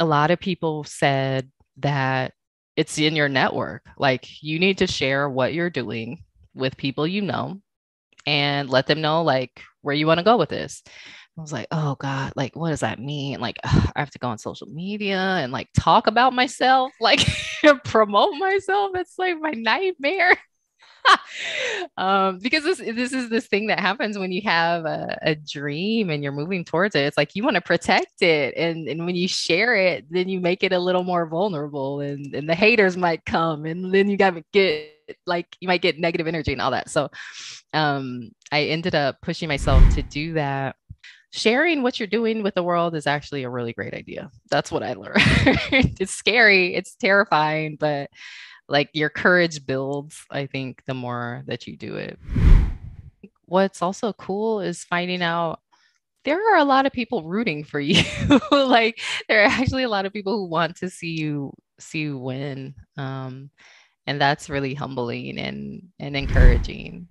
a lot of people said that it's in your network. Like you need to share what you're doing with people you know and let them know like where you want to go with this. I was like, oh God, like, what does that mean? Like, ugh, I have to go on social media and like talk about myself, like promote myself. It's like my nightmare. um, because this this is this thing that happens when you have a, a dream and you're moving towards it. It's like you want to protect it, and and when you share it, then you make it a little more vulnerable, and and the haters might come, and then you got to get like you might get negative energy and all that. So, um, I ended up pushing myself to do that sharing what you're doing with the world is actually a really great idea. That's what I learned. it's scary, it's terrifying, but like your courage builds, I think, the more that you do it. What's also cool is finding out there are a lot of people rooting for you. like there are actually a lot of people who want to see you see you win. Um, and that's really humbling and and encouraging.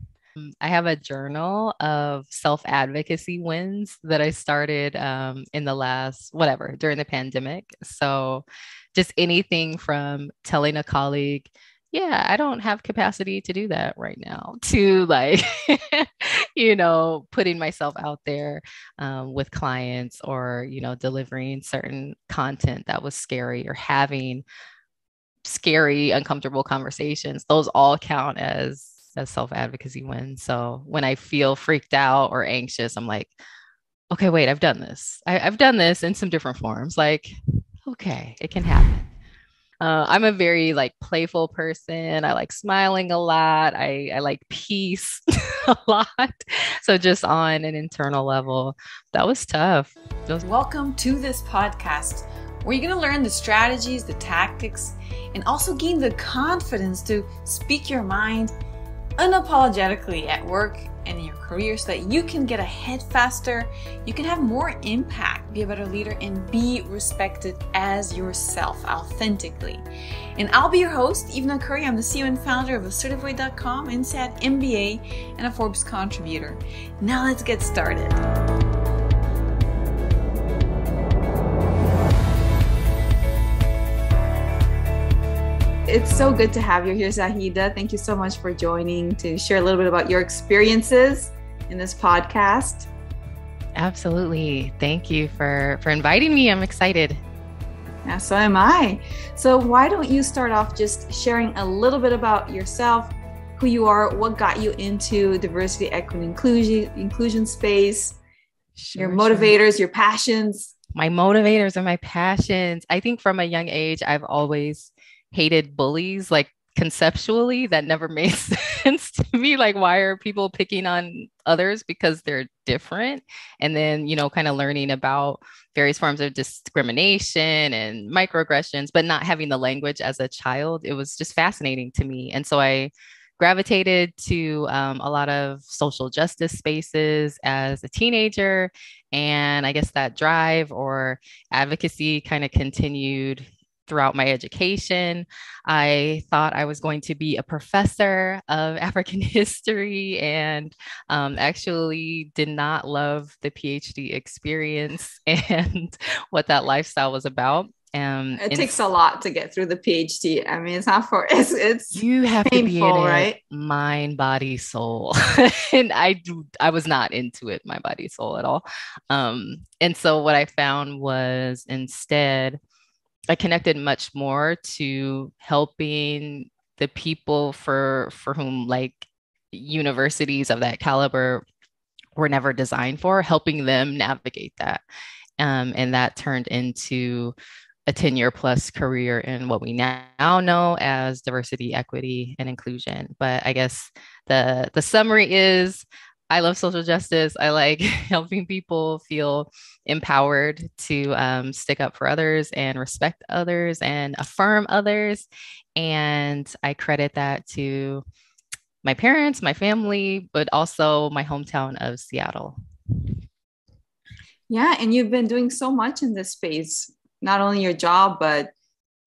I have a journal of self advocacy wins that I started um, in the last, whatever, during the pandemic. So just anything from telling a colleague, yeah, I don't have capacity to do that right now, to like, you know, putting myself out there um, with clients or, you know, delivering certain content that was scary or having scary, uncomfortable conversations. Those all count as as self advocacy wins. So when I feel freaked out or anxious, I'm like, okay, wait, I've done this. I, have done this in some different forms. Like, okay, it can happen. Uh, I'm a very like playful person. I like smiling a lot. I, I like peace a lot. So just on an internal level, that was tough. Was- Welcome to this podcast where you're going to learn the strategies, the tactics, and also gain the confidence to speak your mind unapologetically at work and in your career so that you can get ahead faster, you can have more impact, be a better leader, and be respected as yourself authentically. And I'll be your host, Ivna Curi. I'm the CEO and founder of AssertiveWay.com, INSEAD MBA, and a Forbes contributor. Now let's get started. It's so good to have you here, Zahida. Thank you so much for joining to share a little bit about your experiences in this podcast. Absolutely. Thank you for for inviting me. I'm excited. Yeah, so am I. So why don't you start off just sharing a little bit about yourself, who you are, what got you into diversity, equity, inclusion, inclusion space, sure, your motivators, sure. your passions. My motivators and my passions. I think from a young age, I've always hated bullies like conceptually that never made sense to me. Like why are people picking on others because they're different? And then you know kind of learning about various forms of discrimination and microaggressions but not having the language as a child it was just fascinating to me. And so i gravitated to um, a lot of social justice spaces as a teenager and i guess that drive or advocacy kind of continued throughout my education. I thought I was going to be a professor of African history and um, actually did not love the PhD experience and what that lifestyle was about. Um, it takes a lot to get through the PhD. I mean, it's not for it's, it's you have painful, to be in right? mind, body, soul, and I do. I was not into it, my body, soul at all. Um, and so what I found was instead I connected much more to helping the people for for whom like universities of that caliber were never designed for, helping them navigate that. Um, and that turned into a 10 year plus career in what we now know as diversity, equity, and inclusion. But I guess the the summary is I love social justice. I like helping people feel empowered to um, stick up for others and respect others and affirm others. And I credit that to my parents, my family, but also my hometown of Seattle. Yeah, and you've been doing so much in this space, not only your job, but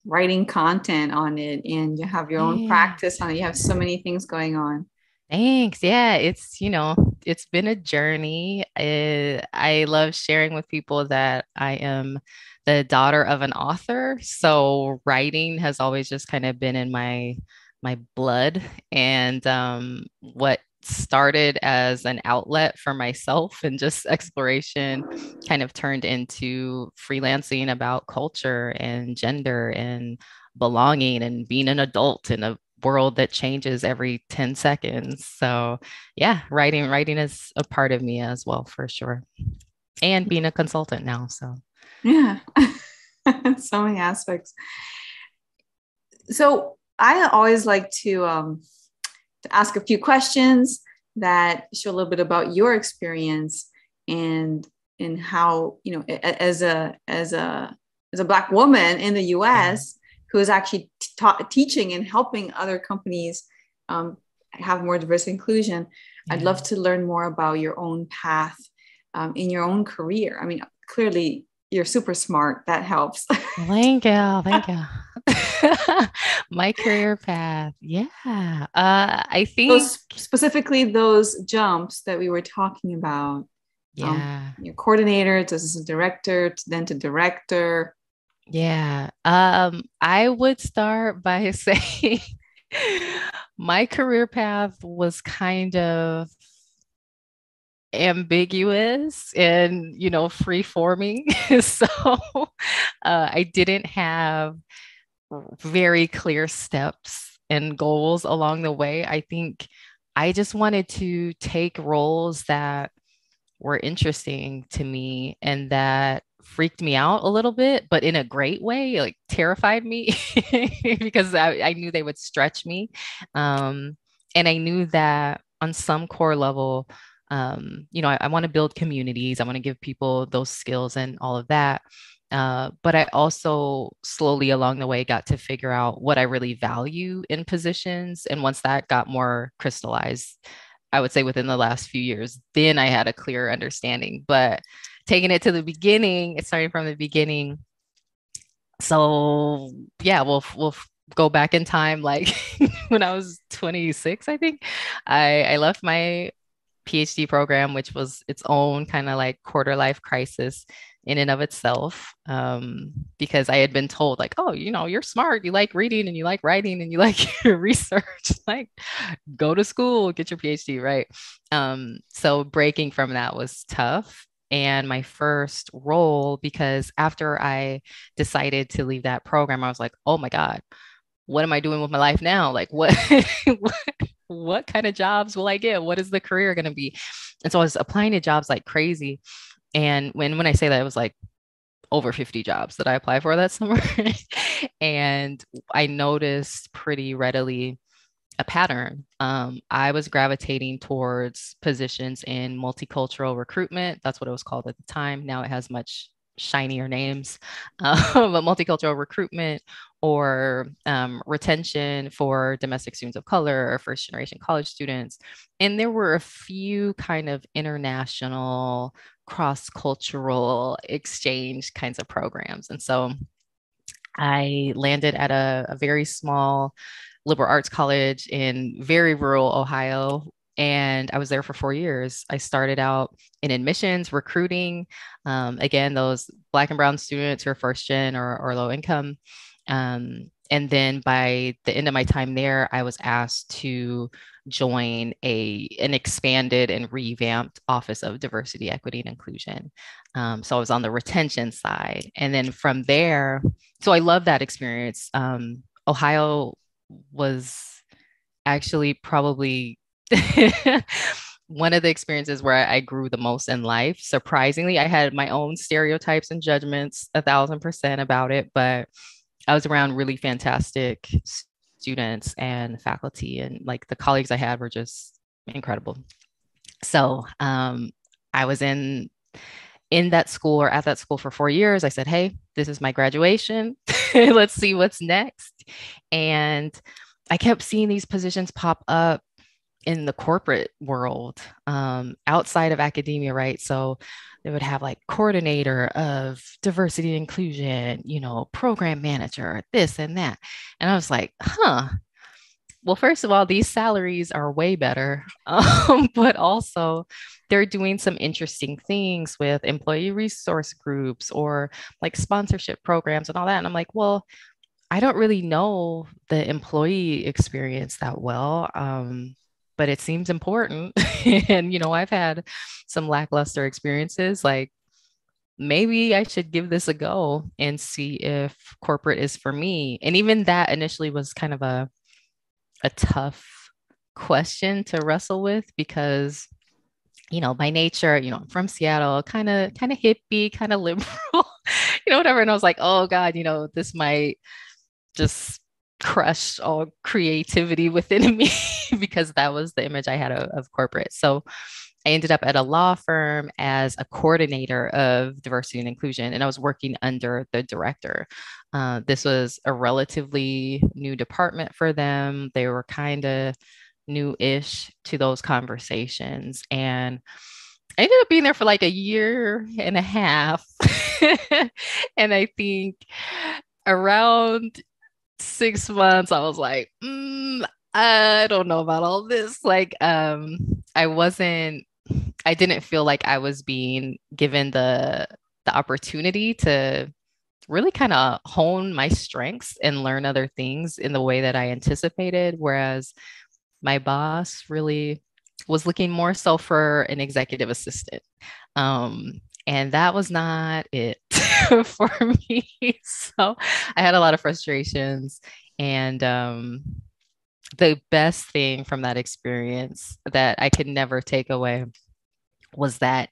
writing content on it, and you have your own yeah. practice on it. You have so many things going on. Thanks. Yeah, it's, you know, it's been a journey. I, I love sharing with people that I am the daughter of an author. So writing has always just kind of been in my my blood. And um, what started as an outlet for myself and just exploration kind of turned into freelancing about culture and gender and belonging and being an adult in a world that changes every 10 seconds. So yeah, writing writing is a part of me as well for sure. And being a consultant now. So yeah. so many aspects. So I always like to um to ask a few questions that show a little bit about your experience and and how you know as a as a as a black woman in the US who is actually ta- teaching and helping other companies um, have more diverse inclusion. Yeah. I'd love to learn more about your own path um, in your own career. I mean, clearly you're super smart. That helps. thank you. Thank you. My career path. Yeah. Uh, I think those, specifically those jumps that we were talking about. Um, yeah. Um, your coordinator to assistant director, to then to director, yeah. Um, I would start by saying my career path was kind of ambiguous and you know free forming so uh, i didn't have very clear steps and goals along the way i think i just wanted to take roles that were interesting to me and that freaked me out a little bit, but in a great way, like terrified me because I, I, knew they would stretch me. Um, and I knew that on some core level, um, you know, I, I want to build communities, I want to give people those skills and all of that. Uh, but I also slowly along the way got to figure out what I really value in positions. And once that got more crystallized, I would say within the last few years, then I had a clear understanding. But taking it to the beginning, it's starting from the beginning. So yeah, we'll we'll go back in time like when I was 26, I think. I I left my PhD program, which was its own kind of like quarter life crisis in and of itself um, because I had been told like, oh, you know, you're smart, you like reading and you like writing and you like your research, like go to school, get your PhD, right? Um, so breaking from that was tough and my first role because after I decided to leave that program, I was like, oh my God, what am I doing with my life now? Like, what, what, what kind of jobs will I get? What is the career going to be? And so I was applying to jobs like crazy. And when, when I say that, it was like over 50 jobs that I applied for that summer. and I noticed pretty readily a pattern. Um, I was gravitating towards positions in multicultural recruitment. That's what it was called at the time. Now it has much shinier names, uh, but multicultural recruitment or um, retention for domestic students of color or first generation college students. And there were a few kind of international cross cultural exchange kinds of programs. And so I landed at a, a very small liberal arts college in very rural Ohio. And I was there for four years. I started out in admissions, recruiting, um, again, those Black and Brown students who are first gen or, or low income. Um, and then by the end of my time there, I was asked to join a an expanded and revamped Office of Diversity, Equity, and Inclusion. Um, so I was on the retention side, and then from there, so I love that experience. Um, Ohio was actually probably one of the experiences where I grew the most in life. Surprisingly, I had my own stereotypes and judgments a thousand percent about it, but I was around really fantastic students and faculty, and like the colleagues I had were just incredible. So um, I was in in that school or at that school for four years. I said, "Hey, this is my graduation. Let's see what's next." And I kept seeing these positions pop up in the corporate world um, outside of academia, right? So they would have like coordinator of diversity and inclusion, you know, program manager, this and that. And I was like, huh, well, first of all, these salaries are way better, um, but also they're doing some interesting things with employee resource groups or like sponsorship programs and all that. And I'm like, well, I don't really know the employee experience that well. Um, but it seems important. and, you know, I've had some lackluster experiences. Like maybe I should give this a go and see if corporate is for me. And even that initially was kind of a, a tough question to wrestle with because you know, by nature, you know, I'm from Seattle, kind of, kind of hippie, kind of liberal, you know, whatever. And I was like, oh God, you know, this might just crush all creativity within me because that was the image I had of, of, corporate. So I ended up at a law firm as a coordinator of diversity and inclusion, and I was working under the director. Uh, this was a relatively new department for them. They were kind of new ish to those conversations. And I ended up being there for like a year and a half. and I think around six months, I was like, mm, I don't know about all this. Like, um, I wasn't, I didn't feel like I was being given the the opportunity to really kind of hone my strengths and learn other things in the way that I anticipated. Whereas my boss really was looking more so for an executive assistant. Um, and that was not it for me. So I had a lot of frustrations. And um, the best thing from that experience that I could never take away was that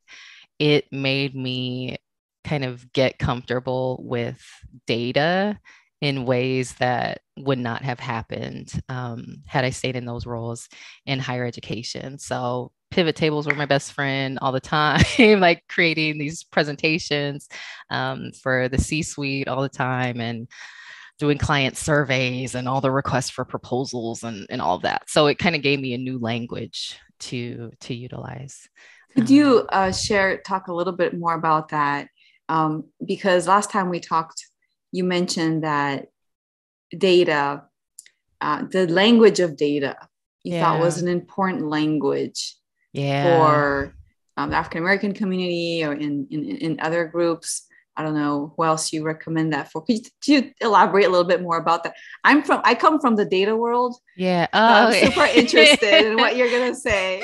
it made me kind of get comfortable with data in ways that would not have happened um, had I stayed in those roles in higher education. So pivot tables were my best friend all the time, like creating these presentations um, for the C suite all the time and doing client surveys and all the requests for proposals and, and all of that. So it kind of gave me a new language to to utilize. Could you um, uh, share talk a little bit more about that? Um, because last time we talked, you mentioned that data, uh, the language of data, you yeah. thought was an important language yeah. for um, the African American community or in, in, in other groups. I don't know who else you recommend that for. Could you, you, elaborate a little bit more about that? I'm from, I come from the data world. Yeah. Oh, I'm super interested in what you're going to say.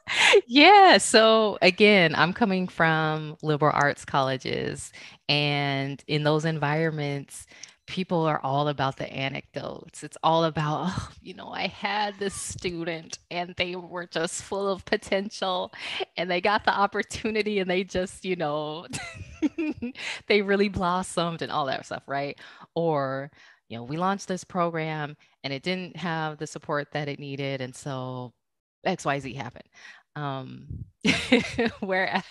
yeah. So again, I'm coming from liberal arts colleges and in those environments, people are all about the anecdotes. It's all about, oh, you know, I had this student and they were just full of potential and they got the opportunity and they just, you know, they really blossomed and all that stuff, right? Or, you know, we launched this program and it didn't have the support that it needed. And so XYZ happened. Um, whereas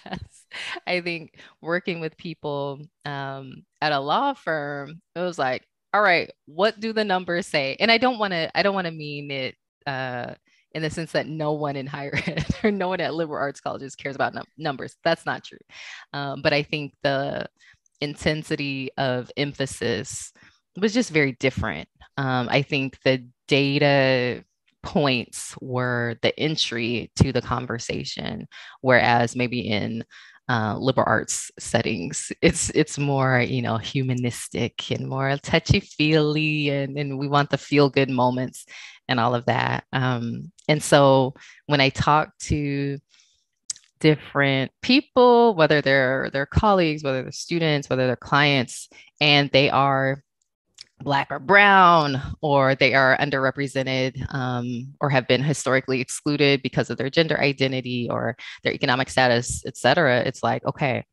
I think working with people um, at a law firm, it was like, all right, what do the numbers say? And I don't want to, I don't want to mean it uh, in the sense that no one in higher ed or no one at liberal arts colleges cares about num- numbers. That's not true. Um, but I think the intensity of emphasis was just very different. Um, I think the data points were the entry to the conversation, whereas maybe in uh, liberal arts settings, it's it's more you know humanistic and more touchy feely, and and we want the feel good moments and all of that. Um, and so when I talk to different people, whether they're their colleagues, whether they're students, whether they're clients, and they are black or brown or they are underrepresented um, or have been historically excluded because of their gender identity or their economic status et cetera it's like okay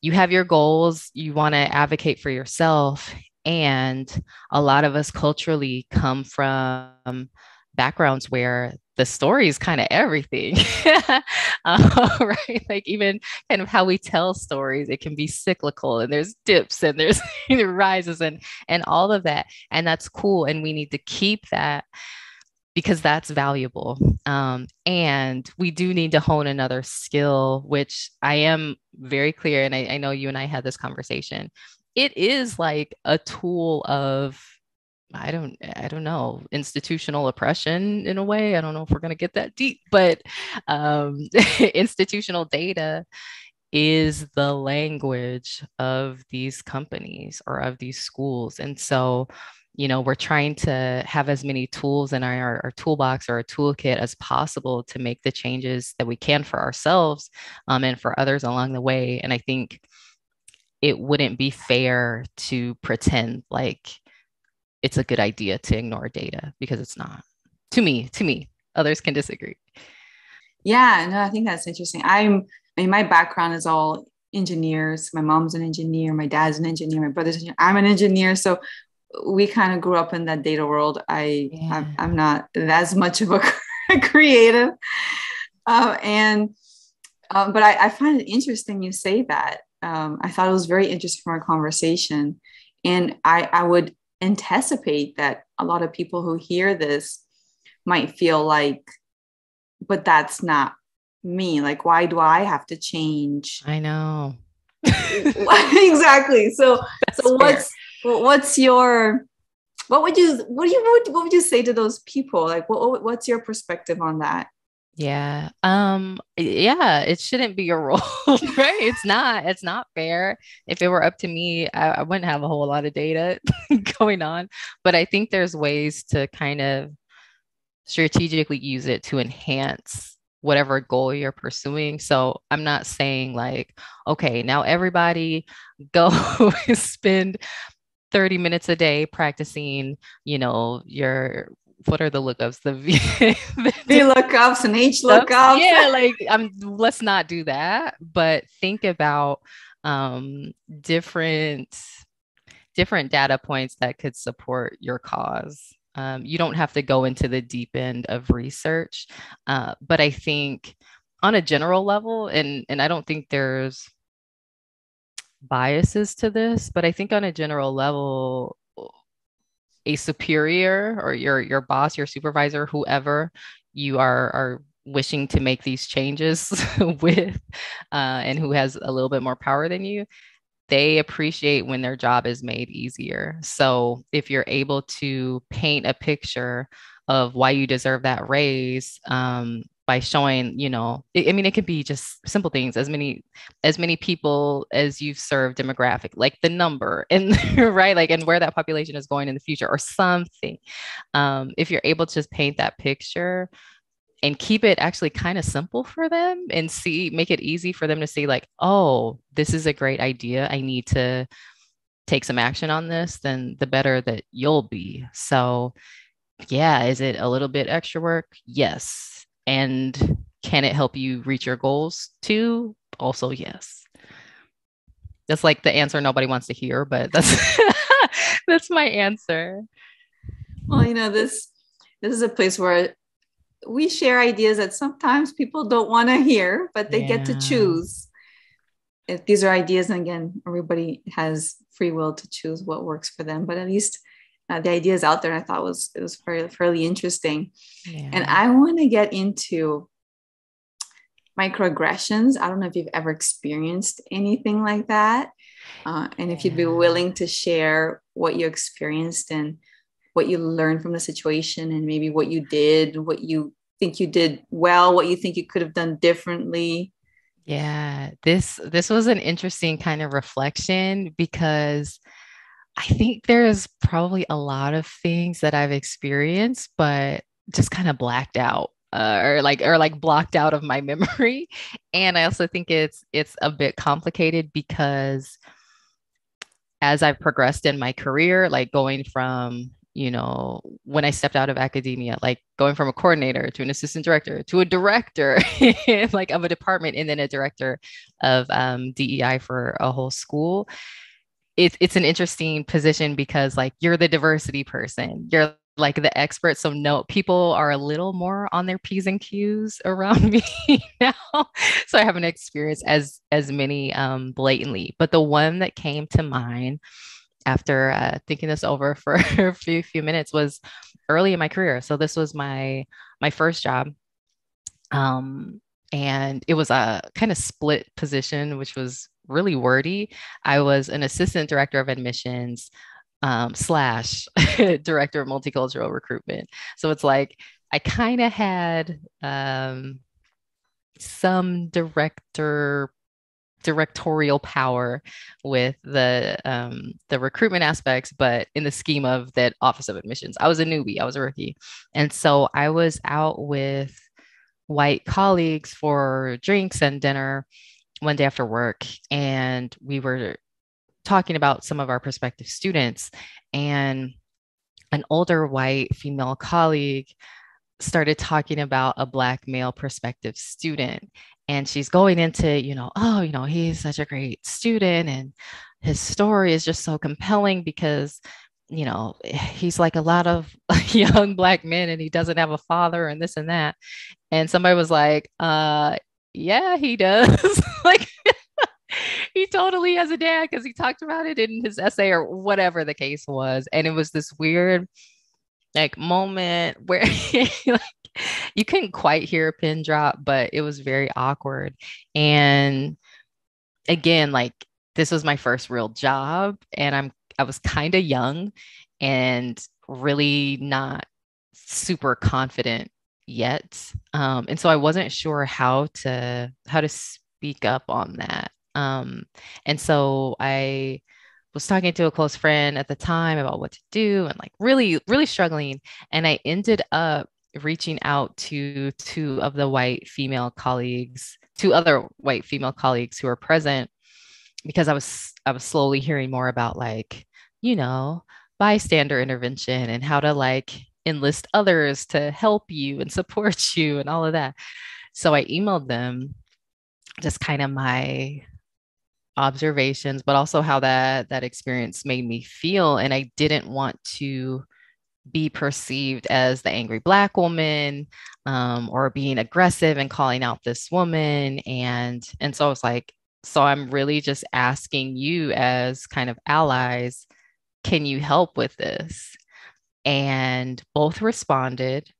you have your goals you want to advocate for yourself and a lot of us culturally come from backgrounds where the story is kind of everything. Uh, right? Like even kind of how we tell stories it can be cyclical and there's dips and there's rises and and all of that and that's cool and we need to keep that because that's valuable. Um, and we do need to hone another skill which i am very clear and I, I know you and i had this conversation. It is like a tool of I don't I don't know institutional oppression in a way. I don't know if we're going to get that deep, but um, institutional data is the language of these companies or of these schools, and so you know we're trying to have as many tools in our, our toolbox or a toolkit as possible to make the changes that we can for ourselves um, and for others along the way. And I think it wouldn't be fair to pretend like it's a good idea to ignore data because it's not. To me, to me, others can disagree. Yeah, no, I think that's interesting. I'm, I mean, my background is all engineers. My mom's an engineer, my dad's an engineer, my brother's an engineer. I'm an engineer. So we kind of grew up in that data world. I, yeah. I'm, I'm, not as much of a creative. Uh, and, um, but I, I, find it interesting you say that. Um, I thought it was very interesting for our conversation. And I, I would anticipate that a lot of people who hear this might feel like, but that's not me. Like, why do I have to change? I know. exactly. So, that's so fair. what's what's your what would you what do you what would you say to those people? Like, what what's your perspective on that? Yeah. Um yeah, it shouldn't be a rule, right? It's not. It's not fair. If it were up to me, I, I wouldn't have a whole lot of data going on, but I think there's ways to kind of strategically use it to enhance whatever goal you're pursuing. So I'm not saying like, okay, now everybody go spend 30 minutes a day practicing, you know, your what are the lookups? The V, v lookups and H lookups. Yeah, like I'm. Let's not do that. But think about um, different different data points that could support your cause. Um, you don't have to go into the deep end of research, uh, but I think on a general level, and and I don't think there's biases to this, but I think on a general level, a superior or your your boss, your supervisor, whoever you are are wishing to make these changes with uh, and who has a little bit more power than you they appreciate when their job is made easier. So if you're able to paint a picture of why you deserve that raise um, by showing you know i mean it could be just simple things as many as many people as you've served demographic like the number and right? Like and where that population is going in the future or something. Um, if you're able to just paint that picture and keep it actually kind of simple for them and see make it easy for them to see like oh this is a great idea. I need to take some action on this then the better that you'll be. So yeah is it a little bit extra work? Yes and can it help you reach your goals too? Also, yes. That's like the answer nobody wants to hear, but that's that's my answer. Well, you know, this this is a place where we share ideas that sometimes people don't want to hear, but they yeah. get to choose. If these are ideas, and again, everybody has free will to choose what works for them, but at least uh, the ideas out there. I thought was it was fairly, fairly interesting, yeah. and I want to get into microaggressions. I don't know if you've ever experienced anything like that, uh, and if you'd be willing to share what you experienced and what you learned from the situation, and maybe what you did, what you think you did well, what you think you could have done differently. Yeah, this this was an interesting kind of reflection because I think there's probably a lot of things that I've experienced, but just kind of blacked out. Uh, or like or like blocked out of my memory and i also think it's it's a bit complicated because as i've progressed in my career like going from you know when i stepped out of academia like going from a coordinator to an assistant director to a director like of a department and then a director of um, dei for a whole school it's it's an interesting position because like you're the diversity person. You're like the expert so no people are a little more on their p's and q's around me now. So i haven't experienced as as many um blatantly. But the one that came to mind after uh, thinking this over for a few few minutes was early in my career. So this was my my first job. Um and it was a kind of split position which was really wordy. I was an assistant director of admissions um, slash director of multicultural recruitment. So it's like I kind of had um, some director directorial power with the um, the recruitment aspects, but in the scheme of that Office of Admissions, I was a newbie, I was a rookie, and so I was out with white colleagues for drinks and dinner one day after work, and we were talking about some of our prospective students, and an older white female colleague started talking about a black male prospective student and she's going into you know oh you know he's such a great student and his story is just so compelling because you know he's like a lot of young black men and he doesn't have a father and this and that. And somebody was like uh yeah he does like he totally has a dad because he talked about it in his essay or whatever the case was and it was this weird like moment where like you couldn't quite hear a pin drop, but it was very awkward. And again, like this was my first real job and I'm I was kind of young and really not super confident yet. Um, and so I wasn't sure how to how to speak up on that. Um, and so I was talking to a close friend at the time about what to do and like really, really struggling. And I ended up reaching out to two of the white female colleagues, two other white female colleagues who were present because I was I was slowly hearing more about like, you know, bystander intervention and how to like enlist others to help you and support you and all of that. So I emailed them just kind of my observations but also how that that experience made me feel. And I didn't want to be perceived as the angry black woman um, or being aggressive and calling out this woman. And and so I was like so I'm really just asking you as kind of allies can you help with this and both responded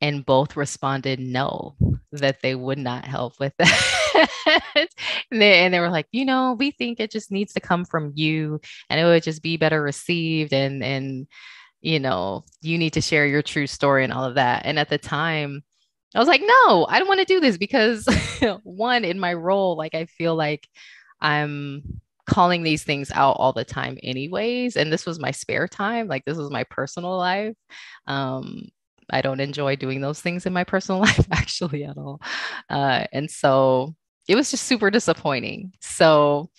and both responded no that they would not help with that. And, they, and they were like you know we think it just needs to come from you and it would just be better received and and you know you need to share your true story and all of that. And at the time i was like no i don't want to do this because one in my role like i feel like i'm calling these things out all the time anyways and this was my spare time like this was my personal life um I don't enjoy doing those things in my personal life actually at all. Uh, and so it was just super disappointing. So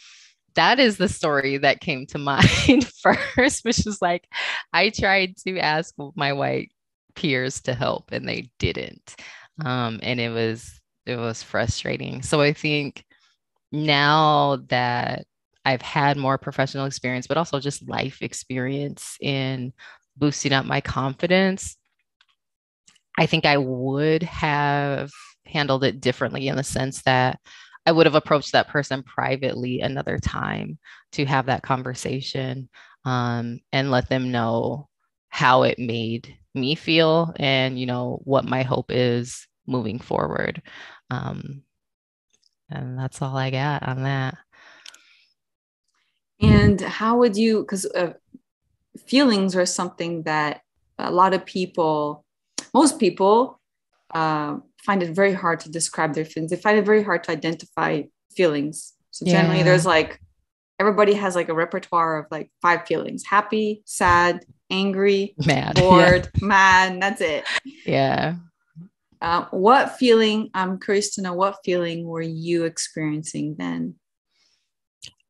that is the story that came to mind first, which was like I tried to ask my white peers to help and they didn't. Um, and it was it was frustrating. So I think now that I've had more professional experience, but also just life experience in boosting up my confidence, I think I would have handled it differently in the sense that I would have approached that person privately another time to have that conversation um, and let them know how it made me feel and you know what my hope is moving forward. Um, and that's all i got on that and how would you because uh, feelings are something that a lot of people most people uh, find it very hard to describe their feelings. They find it very hard to identify feelings. So generally, yeah. there's like everybody has like a repertoire of like five feelings: happy, sad, angry, mad, bored, yeah. mad. That's it. Yeah. Uh, what feeling? I'm curious to know what feeling were you experiencing then?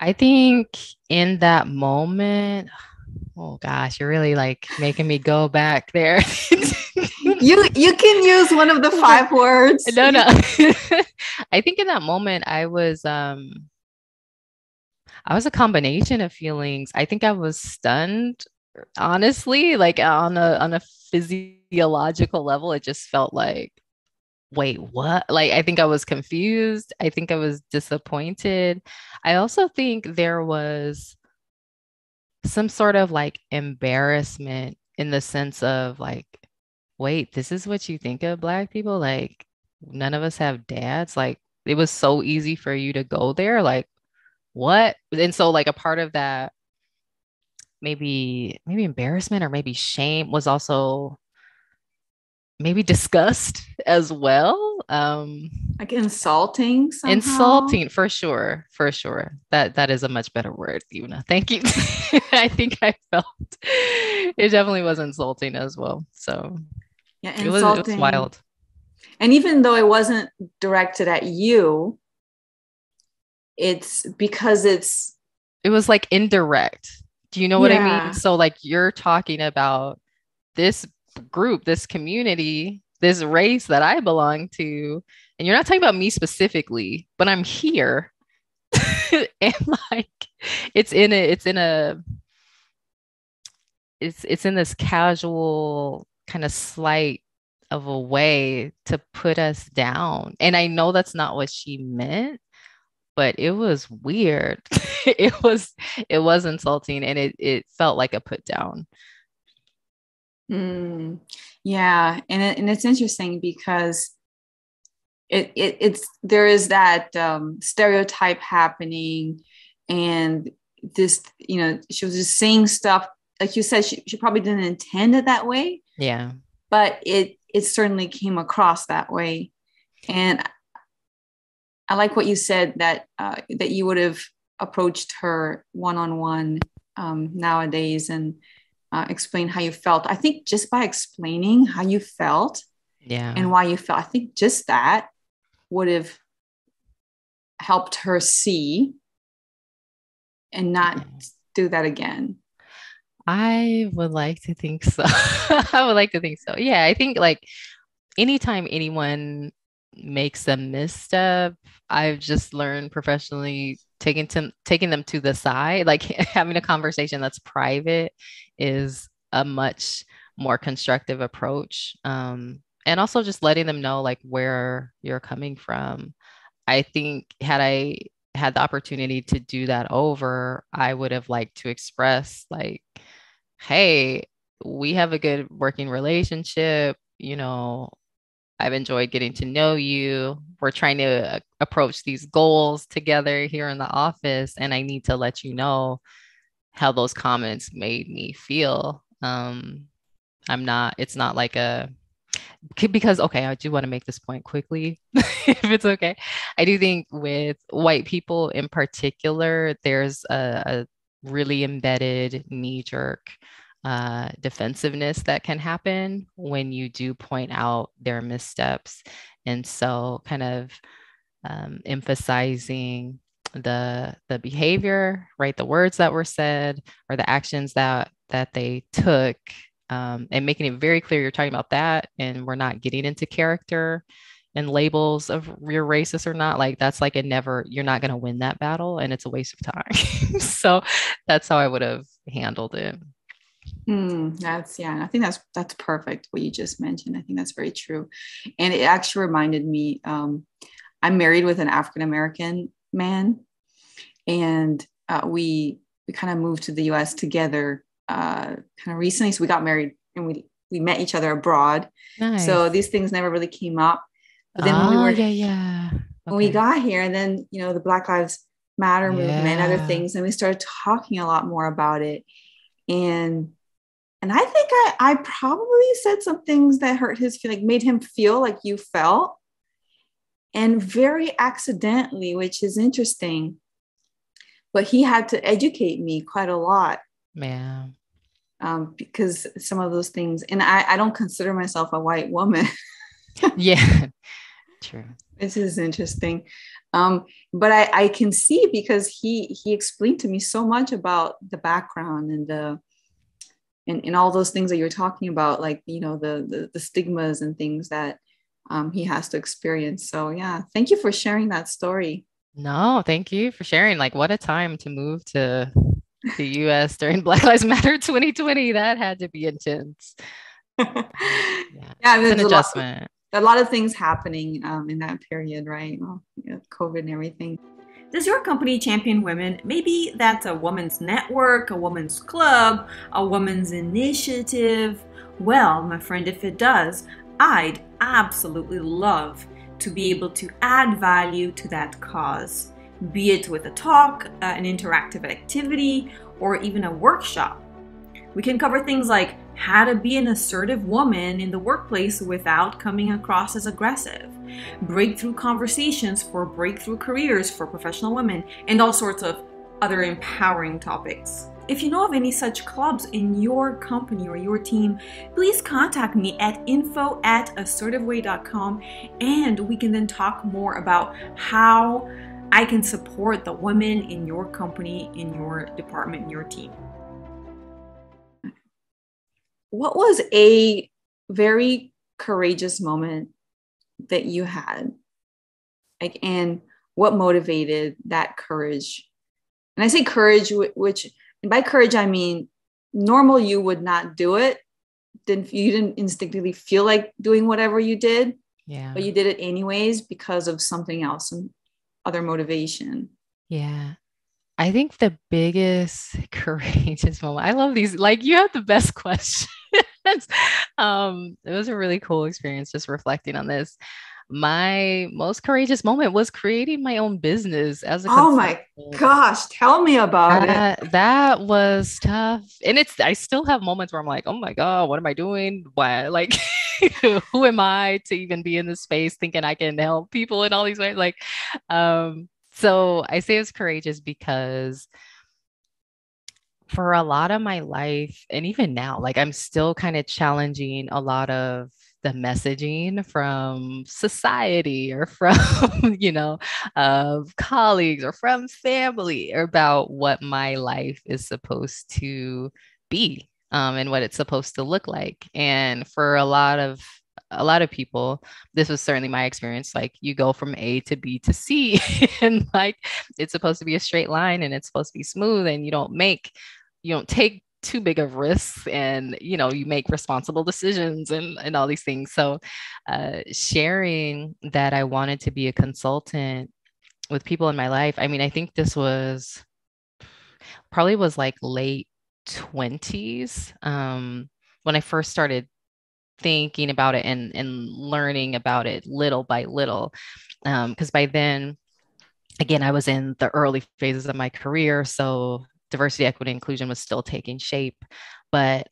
I think in that moment, oh gosh, you're really like making me go back there. you you can use one of the five words. No, no. I think in that moment I was um I was a combination of feelings. I think I was stunned, honestly, like on a on a physiological level. It just felt like, wait, what? Like I think I was confused. I think I was disappointed. I also think there was some sort of like embarrassment in the sense of like wait, this is what you think of black people? Like, none of us have dads. Like, it was so easy for you to go there. Like, what? And so, like, a part of that maybe maybe embarrassment or maybe shame was also maybe disgust as well um like insulting somehow? insulting for sure for sure that that is a much better word Ivna. thank you i think i felt it definitely was insulting as well so yeah insulting. It, was, it was wild and even though it wasn't directed at you it's because it's it was like indirect do you know what yeah. i mean so like you're talking about this group, this community, this race that I belong to. And you're not talking about me specifically, but I'm here. and like it's in a it's in a it's it's in this casual kind of slight of a way to put us down. And I know that's not what she meant, but it was weird. it was it was insulting and it it felt like a put down. Mm, yeah, and it, and it's interesting because it, it it's there is that um, stereotype happening, and this you know she was just saying stuff like you said she, she probably didn't intend it that way. Yeah, but it it certainly came across that way, and I like what you said that uh, that you would have approached her one on one nowadays and uh, explain how you felt. I think just by explaining how you felt yeah. and why you felt, I think just that would have helped her see and not yeah. do that again. I would like to think so. I would like to think so. Yeah, I think like anytime anyone makes a misstep, I've just learned professionally taking to taking them to the side like having a conversation that's private is a much more constructive approach um, and also just letting them know like where you're coming from. I think had i had the opportunity to do that over i would have liked to express like hey we have a good working relationship you know I've enjoyed getting to know you. We're trying to uh, approach these goals together here in the office, and I need to let you know how those comments made me feel. Um, I'm not, it's not like a, because, okay, I do want to make this point quickly, if it's okay. I do think with white people in particular, there's a, a really embedded knee jerk uh, defensiveness that can happen when you do point out their missteps. And so, kind of um, emphasizing the the behavior, right, the words that were said, or the actions that that they took, um, and making it very clear you're talking about that, and we're not getting into character and labels of you're racist or not like that's like a never you're not going to win that battle and it's a waste of time so that's how i would have handled it Mm, that's yeah. I think that's that's perfect what you just mentioned. I think that's very true, and it actually reminded me. Um, I'm married with an African American man, and uh, we we kind of moved to the U.S. together uh, kind of recently. So we got married and we we met each other abroad. Nice. So these things never really came up. But then oh, when we ah, were yeah yeah okay. when we got here, and then you know the Black Lives Matter movement, yeah. other things, and we started talking a lot more about it and and I think I, I probably said some things that hurt his feeling, made him feel like you felt, and very accidentally, which is interesting. But he had to educate me quite a lot. Yeah. Um, because some of those things, and I, I don't consider myself a white woman. yeah, true. This is interesting. Um, but I, I can see because he he explained to me so much about the background and the and, and all those things that you're talking about, like you know the the, the stigmas and things that um, he has to experience. So yeah, thank you for sharing that story. No, thank you for sharing. Like, what a time to move to the U.S. during Black Lives Matter 2020. That had to be intense. yeah, yeah it's an adjustment. Lot, a lot of things happening um, in that period, right? Well, know, COVID and everything. Does your company champion women? Maybe that's a women's network, a women's club, a women's initiative. Well, my friend, if it does, I'd absolutely love to be able to add value to that cause, be it with a talk, uh, an interactive activity, or even a workshop. We can cover things like how to be an assertive woman in the workplace without coming across as aggressive, breakthrough conversations for breakthrough careers for professional women, and all sorts of other empowering topics. If you know of any such clubs in your company or your team, please contact me at info at assertiveway.com and we can then talk more about how I can support the women in your company, in your department, in your team what was a very courageous moment that you had? Like, and what motivated that courage? And I say courage, which, and by courage, I mean normal you would not do it. Didn't you didn't instinctively feel like doing whatever you did, yeah, but you did it anyways because of something else, some other motivation. Yeah. I think the biggest courageous moment. I love these. Like you have the best questions. um, it was a really cool experience just reflecting on this. My most courageous moment was creating my own business as a Oh my gosh, tell me about that, it. That was tough. And it's I still have moments where I'm like, oh my God, what am I doing? Why like who am I to even be in this space thinking I can help people in all these ways? Like um so I say it's courageous because for a lot of my life, and even now, like I'm still kind of challenging a lot of the messaging from society or from, you know, of colleagues or from family about what my life is supposed to be um, and what it's supposed to look like. And for a lot of a lot of people this was certainly my experience like you go from a to b to c and like it's supposed to be a straight line and it's supposed to be smooth and you don't make you don't take too big of risks and you know you make responsible decisions and and all these things. So uh, sharing that i wanted to be a consultant with people in my life i mean i think this was probably was like late 20s um, when i first started thinking about it and and learning about it little by little because um, by then again i was in the early phases of my career so diversity equity inclusion was still taking shape but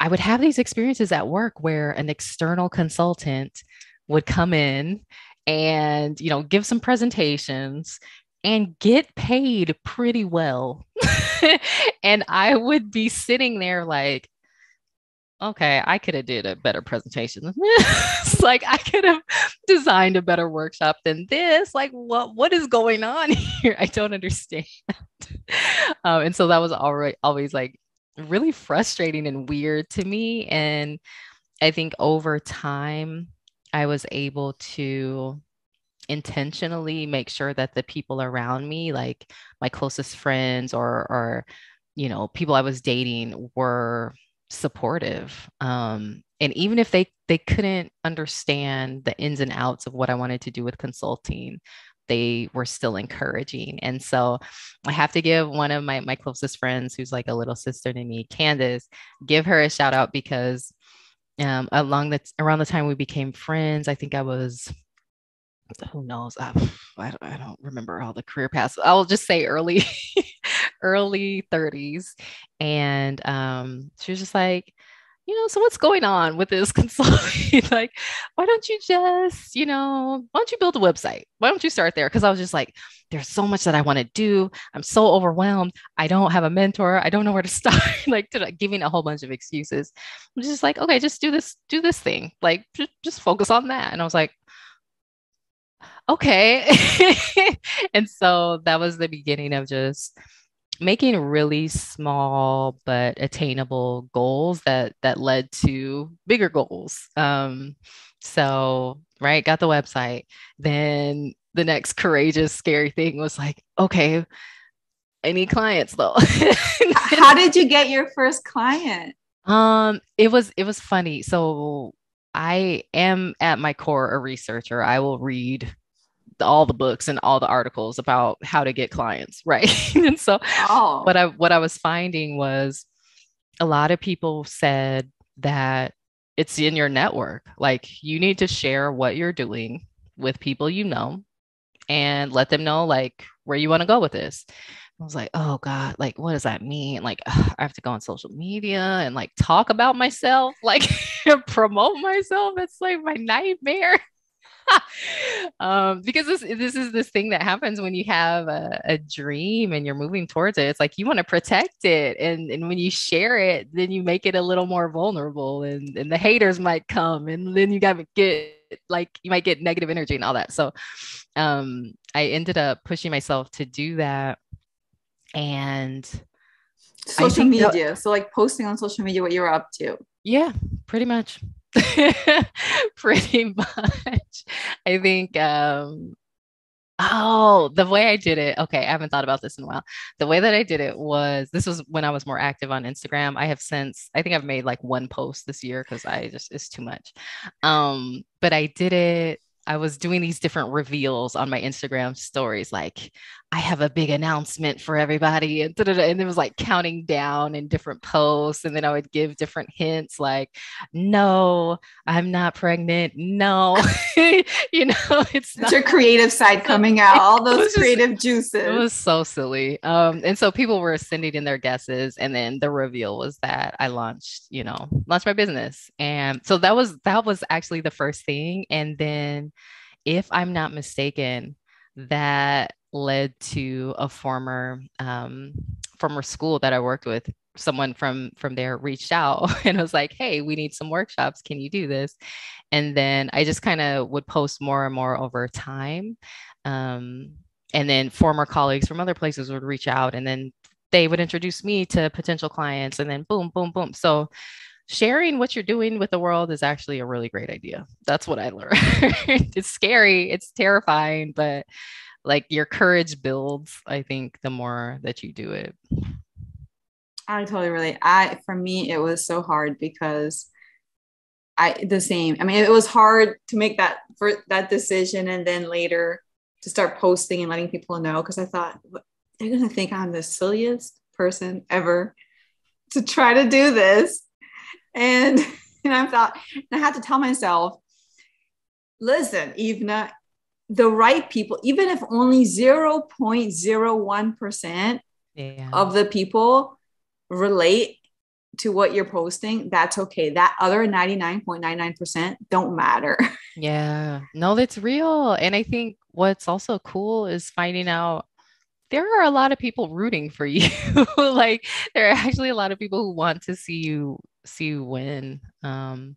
i would have these experiences at work where an external consultant would come in and you know give some presentations and get paid pretty well. And i would be sitting there like okay, I could have did a better presentation like I could have designed a better workshop than this. Like, what what is going on here? I don't understand. um, and so that was already always like really frustrating and weird to me. And I think over time, I was able to intentionally make sure that the people around me, like my closest friends or or you know people I was dating, were supportive. Um, and even if they they couldn't understand the ins and outs of what i wanted to do with consulting they were still encouraging. And so i have to give one of my my closest friends who's like a little sister to me candace give her a shout out because um, along the around the time we became friends i think i was who knows? I, I, don't, I don't remember all the career paths. I'll just say early early 30s and um, she was just like you know so what's going on with this consulting? Like why don't you just you know why don't you build a website? Why don't you start there? Because i was just like there's so much that i want to do. I'm so overwhelmed. I don't have a mentor. I don't know where to start. Like to, like, giving a whole bunch of excuses. I'm just like okay just do this do this thing. Like just, just focus on that. And i was like okay. and so that was the beginning of just making really small but attainable goals that that led to bigger goals. Um, so right, got the website. Then the next courageous, scary thing was like, okay, I need clients though. How did you get your first client? Um, it was it was funny. So I am at my core a researcher. I will read all the books and all the articles about how to get clients, right? and so oh. what I what I was finding was a lot of people said that it's in your network. Like you need to share what you're doing with people you know and let them know like where you want to go with this. I was like, oh God, like, what does that mean? Like, ugh, I have to go on social media and like talk about myself, like promote myself. It's like my nightmare. Um, because this this is this thing that happens when you have a, a dream and you're moving towards it. It's like you want to protect it, and and when you share it, then you make it a little more vulnerable, and and the haters might come, and then you got to get like you might get negative energy and all that. So, um, I ended up pushing myself to do that, and social media. That, so like posting on social media what you're up to. Yeah, pretty much. pretty much. I think um Oh, the way I did it. Okay, I haven't thought about this in a while. The way that I did it was this was when I was more active on Instagram. I have since I think I've made like one post this year because I just it's too much. Um, but I did it I was doing these different reveals on my Instagram stories, like I have a big announcement for everybody, and, and it was like counting down in different posts, and then I would give different hints, like, "No, I'm not pregnant. No, you know, it's not- your creative side coming out. All those creative just, juices. It was so silly, um, and so people were sending in their guesses, and then the reveal was that I launched, you know, launched my business, and so that was that was actually the first thing, and then if I'm not mistaken, that led to a former um, former school that I worked with. Someone from from there reached out and was like, "Hey, we need some workshops. Can you do this?" And then I just kind of would post more and more over time. Um, and then former colleagues from other places would reach out, and then they would introduce me to potential clients, and then boom, boom, boom. So sharing what you're doing with the world is actually a really great idea. That's what I learned. it's scary, it's terrifying, but like your courage builds, I think, the more that you do it. I totally relate. I for me it was so hard because I the same. I mean, it was hard to make that for that decision and then later to start posting and letting people know because I thought they're gonna think I'm the silliest person ever to try to do this and, and I thought, and I had to tell myself, listen, Ivna, the right people, even if only 0.01% yeah. of the people relate to what you're posting, that's okay. That other 99.99% don't matter. Yeah. No, that's real. And I think what's also cool is finding out there are a lot of people rooting for you. like there are actually a lot of people who want to see you see you win. Um,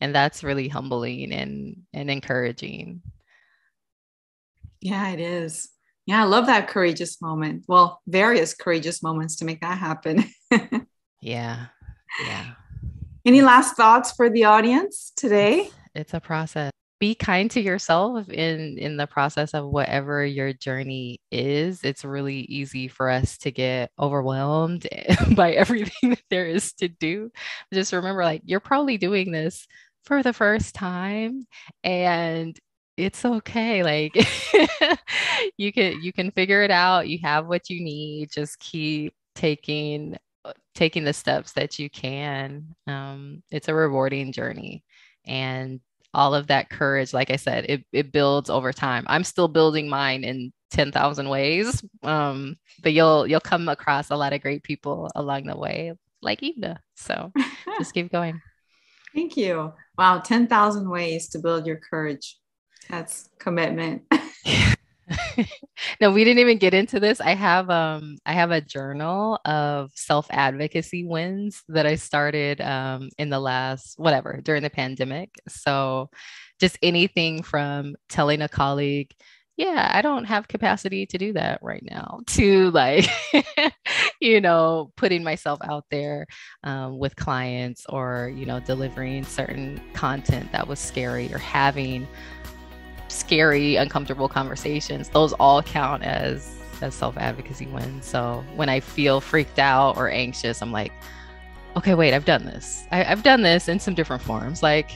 and that's really humbling and and encouraging. Yeah, it is. Yeah, I love that courageous moment. Well, various courageous moments to make that happen. yeah. Yeah. Any last thoughts for the audience today? It's, a process be kind to yourself in in the process of whatever your journey is it's really easy for us to get overwhelmed by everything that there is to do just remember like you're probably doing this for the first time and it's okay like you can you can figure it out you have what you need just keep taking taking the steps that you can um, it's a rewarding journey and all of that courage, like I said, it, it builds over time. I'm still building mine in 10,000 ways. Um, but you'll you'll come across a lot of great people along the way, like Ivna. So just keep going. Thank you. Wow, 10,000 ways to build your courage. That's commitment. no, we didn't even get into this. I have um I have a journal of self-advocacy wins that I started um in the last whatever during the pandemic. So just anything from telling a colleague, yeah, I don't have capacity to do that right now, to like, you know, putting myself out there um, with clients or, you know, delivering certain content that was scary or having scary, uncomfortable conversations, those all count as as self-advocacy wins. So when I feel freaked out or anxious, I'm like, okay, wait, I've done this. I, have done this in some different forms. Like,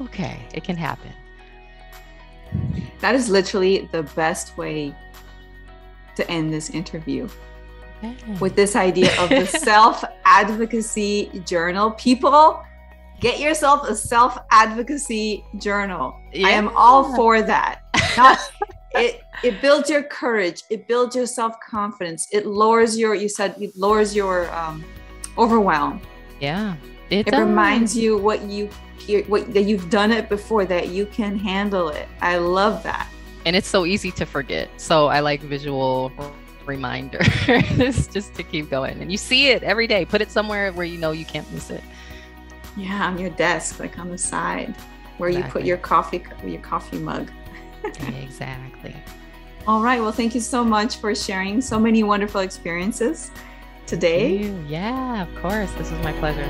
okay, it can happen. That is literally the best way to end this interview. With this idea of the self advocacy journal. People, get yourself a self advocacy journal. Yeah. I am all for that. Not, it it builds your courage. It builds your self-confidence. It lowers your you said it lowers your um, overwhelm. Yeah it, it reminds you what you what that you've done it before that you can handle it. I love that. And it's so easy to forget. So i like visual reminders just to keep going. And you see it every day. Put it somewhere where you know you can't miss it yeah on your desk like on the side where exactly. you put your coffee your coffee mug exactly. All right. Well, thank you so much for sharing so many wonderful experiences today. Yeah, of course. This was my pleasure.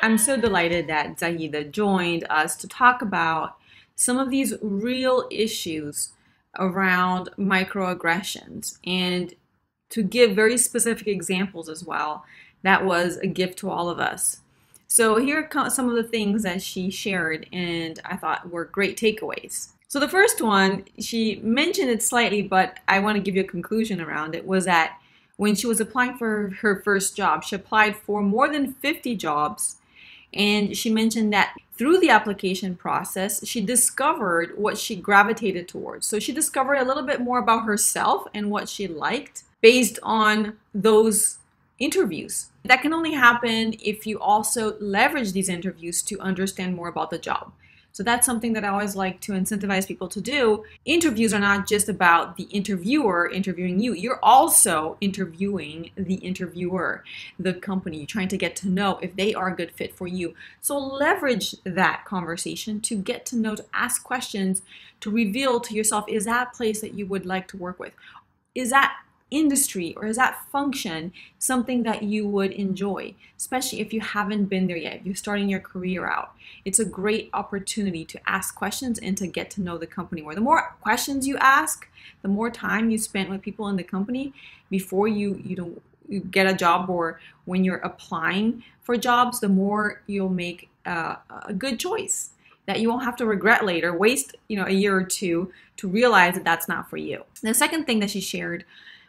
I'm so delighted that Zahida joined us to talk about some of these real issues around microaggressions and to give very specific examples as well. That was a gift to all of us. So here are some of the things that she shared and I thought were great takeaways. So the first one, she mentioned it slightly, but I want to give you a conclusion around it, was that when she was applying for her first job, she applied for more than 50 jobs. And she mentioned that through the application process, she discovered what she gravitated towards. So she discovered a little bit more about herself and what she liked based on those interviews. That can only happen if you also leverage these interviews to understand more about the job. So that's something that I always like to incentivize people to do. Interviews are not just about the interviewer interviewing you, you're also interviewing the interviewer, the company, you're trying to get to know if they are a good fit for you. So leverage that conversation to get to know, to ask questions, to reveal to yourself is that place that you would like to work with? Is that industry or is that function something that you would enjoy, especially if you haven't been there yet, you're starting your career out. It's a great opportunity to ask questions and to get to know the company more. The more questions you ask, the more time you spend with people in the company before you you know you get a job or when you're applying for jobs, the more you'll make uh, a good choice that you won't have to regret later, waste you know a year or two to realize that that's not for you. The second thing that she shared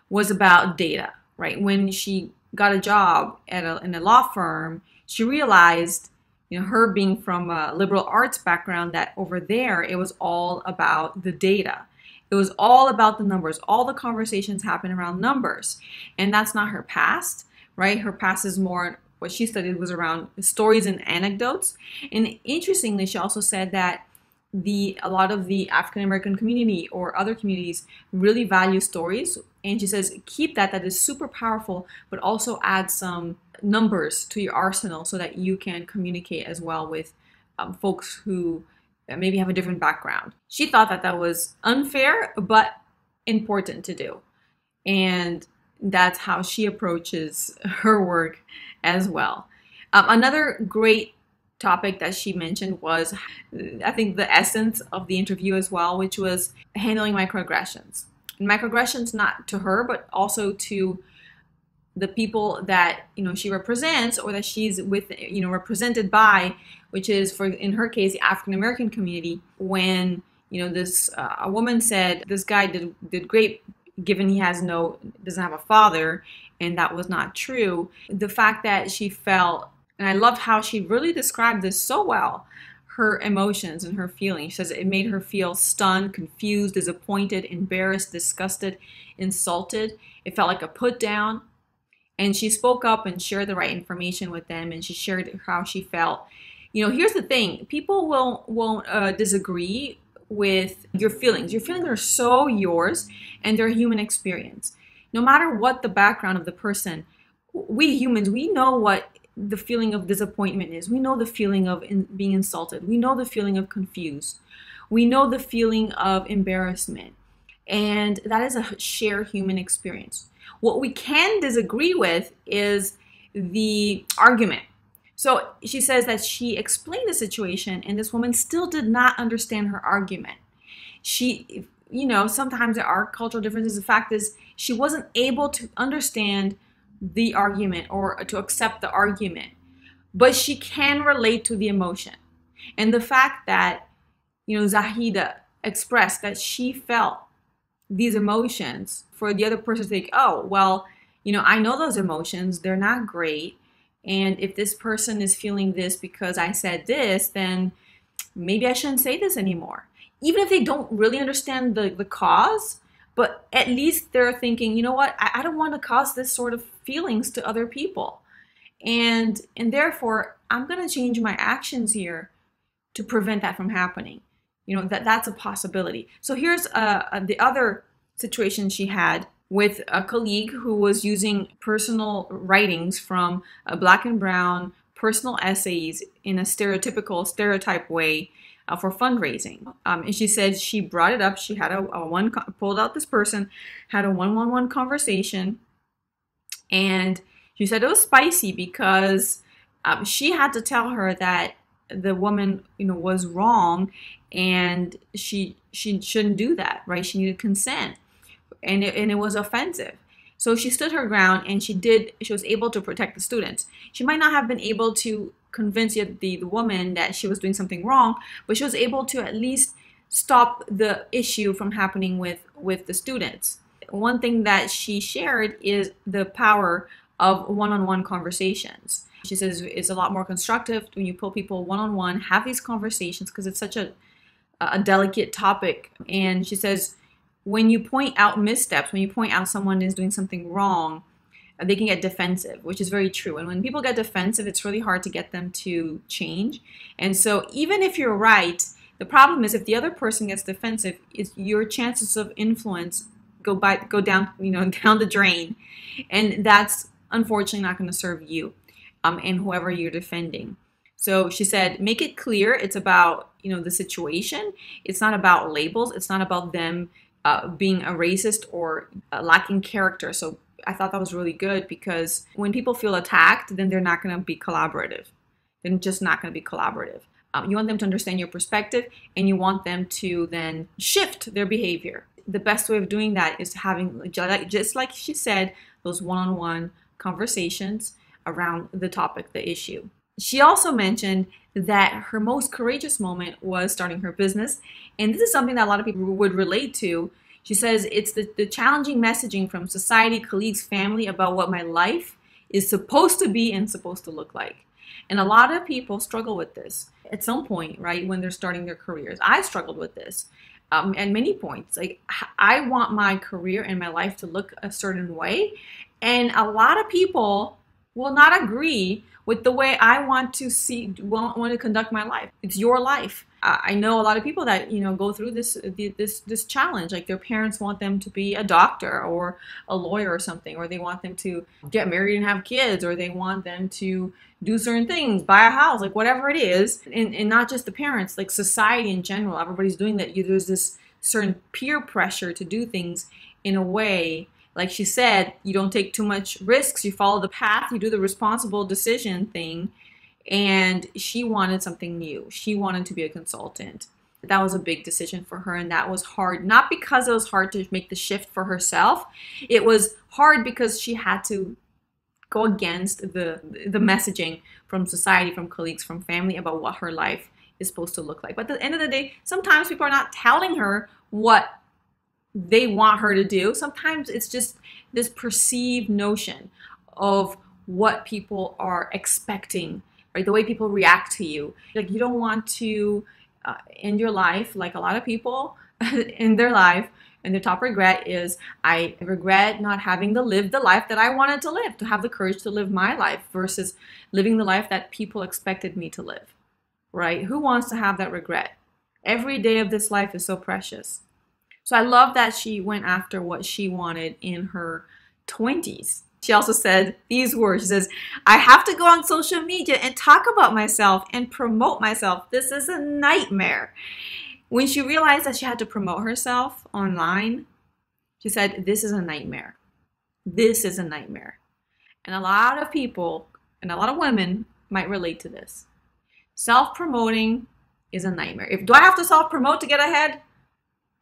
was about data, right? When she got a job at a, in a law firm, she realized, you know, her being from a liberal arts background, that over there it was all about the data. It was all about the numbers. All the conversations happen around numbers. And that's not her past, right? Her past is more what she studied was around stories and anecdotes. And interestingly, she also said that the a lot of the African American community or other communities really value stories. And she says keep that that is super powerful but also add some numbers to your arsenal so that you can communicate as well with um, folks who maybe have a different background. She thought that that was unfair but important to do. And that's how she approaches her work as well. Um, another great topic that she mentioned was i think the essence of the interview as well which was handling microaggressions. Microaggressions not to her but also to the people that you know she represents or that she's with you know represented by which is for in her case the african american community when you know this uh, a woman said this guy did did great given he has no doesn't have a father and that was not true. The fact that she felt and i love how she really described this so well her emotions and her feelings. She says it made her feel stunned, confused, disappointed, embarrassed, disgusted, insulted. It felt like a put down. And she spoke up and shared the right information with them, and she shared how she felt. You know, here's the thing: people will won't uh, disagree with your feelings. Your feelings are so yours, and they're a human experience. No matter what the background of the person, we humans we know what the feeling of disappointment is. We know the feeling of in, being insulted. We know the feeling of confused. We know the feeling of embarrassment. And that is a shared human experience. What we can disagree with is the argument. So she says that she explained the situation and this woman still did not understand her argument. She, you know, sometimes there are cultural differences. The fact is, she wasn't able to understand the argument or to accept the argument, but she can relate to the emotion. And the fact that, you know, Zahida expressed that she felt these emotions for the other person to think, oh, well, you know, I know those emotions, they're not great. And if this person is feeling this because I said this, then maybe I shouldn't say this anymore. even if they don't really understand the, the cause, but at least they're thinking, you know what, I, I don't want to cause this sort of feelings to other people. And and therefore I'm gonna change my actions here to prevent that from happening. You know, that that's a possibility. So here's uh, uh the other situation she had with a colleague who was using personal writings from a black and brown personal essays in a stereotypical stereotype way uh, for fundraising. Um, and she said she brought it up. She had a, a one pulled out this person, had a one one one conversation, and she said it was spicy because um, she had to tell her that the woman you know was wrong and she she shouldn't do that right? She needed consent. And it, and it was offensive. So she stood her ground and she did she was able to protect the students. She might not have been able to convince the, the, the woman that she was doing something wrong but she was able to at least stop the issue from happening with with the students one thing that she shared is the power of one-on-one conversations she says it's a lot more constructive when you pull people one-on-one have these conversations because it's such a a delicate topic and she says when you point out missteps, when you point out someone is doing something wrong, they can get defensive, which is very true. And when people get defensive, it's really hard to get them to change. And so even if you're right, the problem is if the other person gets defensive, is your chances of influence go by go down, you know, down the drain. And that's unfortunately not going to serve you um, and whoever you're defending. So she said, make it clear it's about, you know, the situation. It's not about labels. It's not about them uh, being a racist or uh, lacking character. So I thought that was really good because when people feel attacked, then they're not going to be collaborative. They're just not going to be collaborative. Um, you want them to understand your perspective and you want them to then shift their behavior. The best way of doing that is having, just like she said, those one on one conversations around the topic, the issue. She also mentioned that her most courageous moment was starting her business. And this is something that a lot of people would relate to. She says it's the, the challenging messaging from society, colleagues, family about what my life is supposed to be and supposed to look like. And a lot of people struggle with this at some point, right, when they're starting their careers. I struggled with this um, at many points. Like, I want my career and my life to look a certain way. And a lot of people will not agree with the way I want to see want, want to conduct my life. It's your life. I know a lot of people that you know go through this uh, this this challenge. Like their parents want them to be a doctor or a lawyer or something, or they want them to get married and have kids, or they want them to do certain things, buy a house, like whatever it is. And, and not just the parents, like society in general. Everybody's doing that. You, there's this certain peer pressure to do things in a way like she said, you don't take too much risks. You follow the path. You do the responsible decision thing. And she wanted something new. She wanted to be a consultant. That was a big decision for her, and that was hard. Not because it was hard to make the shift for herself. It was hard because she had to go against the the messaging from society, from colleagues, from family about what her life is supposed to look like. But at the end of the day, sometimes people are not telling her what they want her to do. Sometimes it's just this perceived notion of what people are expecting, right? The way people react to you. Like you don't want to uh, end your life like a lot of people in their life. And their top regret is I regret not having to live the life that I wanted to live, to have the courage to live my life versus living the life that people expected me to live, right? Who wants to have that regret? Every day of this life is so precious. So I love that she went after what she wanted in her 20s. She also said these words. She says, I have to go on social media and talk about myself and promote myself. This is a nightmare. When she realized that she had to promote herself online, she said, This is a nightmare. This is a nightmare. And a lot of people and a lot of women might relate to this. Self promoting is a nightmare. If do I have to self promote to get ahead?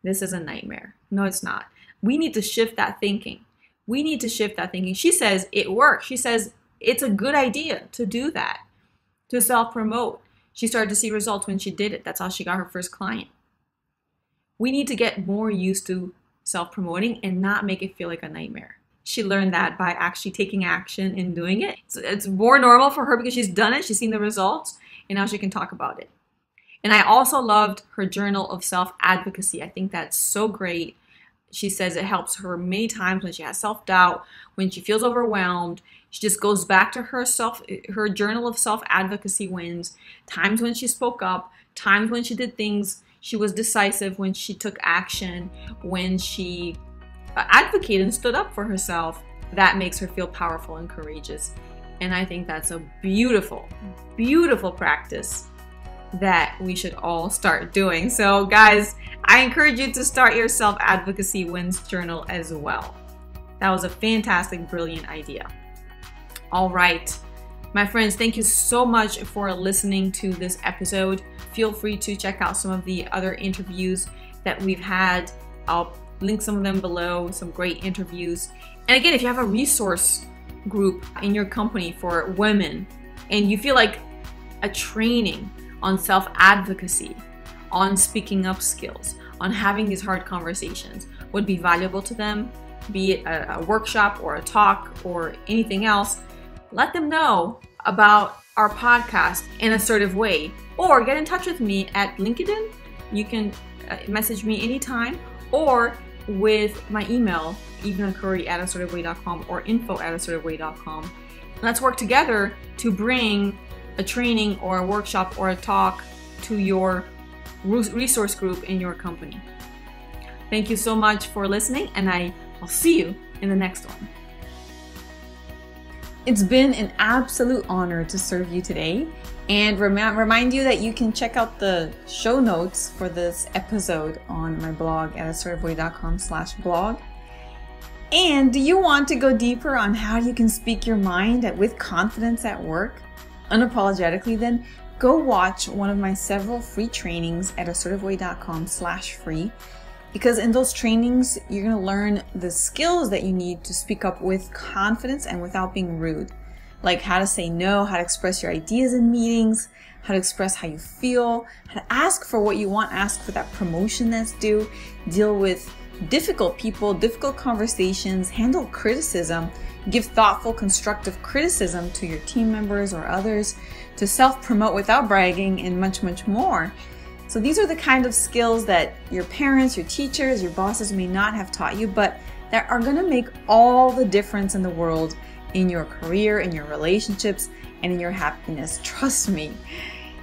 This is a nightmare. No, it's not. We need to shift that thinking. We need to shift that thinking. She says it works. She says it's a good idea to do that, to self promote. She started to see results when she did it. That's how she got her first client. We need to get more used to self promoting and not make it feel like a nightmare. She learned that by actually taking action and doing it. So it's more normal for her because she's done it, she's seen the results, and now she can talk about it. And I also loved her journal of self advocacy. I think that's so great. She says it helps her many times when she has self doubt, when she feels overwhelmed. She just goes back to her self, her journal of self advocacy wins, times when she spoke up, times when she did things, she was decisive, when she took action, when she uh, advocated and stood up for herself. That makes her feel powerful and courageous. And I think that's a beautiful, beautiful practice that we should all start doing. So, guys, I encourage you to start your self advocacy wins journal as well. That was a fantastic, brilliant idea. All right, my friends, thank you so much for listening to this episode. Feel free to check out some of the other interviews that we've had. I'll link some of them below, some great interviews. And again, if you have a resource group in your company for women and you feel like a training on self advocacy, on speaking up skills, on having these hard conversations would be valuable to them, be it a, a, workshop or a talk or anything else, let them know about our podcast in assertive way or get in touch with me at LinkedIn. You can uh, message me anytime or with my email, Ivna Curi at assertiveway.com or info at assertiveway.com. Let's work together to bring a training or a workshop or a talk to your resource group in your company. Thank you so much for listening, and I will see you in the next one. It's been an absolute honor to serve you today and rem- remind you that you can check out the show notes for this episode on my blog at assertiveway.com slash blog. And do you want to go deeper on how you can speak your mind with confidence at work? Unapologetically, then go watch one of my several free trainings at assertiveway.com slash free because in those trainings you're going to learn the skills that you need to speak up with confidence and without being rude. Like how to say no how to express your ideas in meetings how to express how you feel how to ask for what you want ask for that promotion that's due deal with difficult people difficult conversations handle criticism give thoughtful, constructive criticism to your team members or others, to self promote without bragging, and much, much more. So, these are the kind of skills that your parents, your teachers, your bosses may not have taught you, but that are going to make all the difference in the world in your career, in your relationships, and in your happiness. Trust me.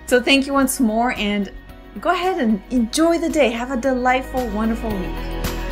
So, thank you once more, and go ahead and enjoy the day. Have a delightful, wonderful week.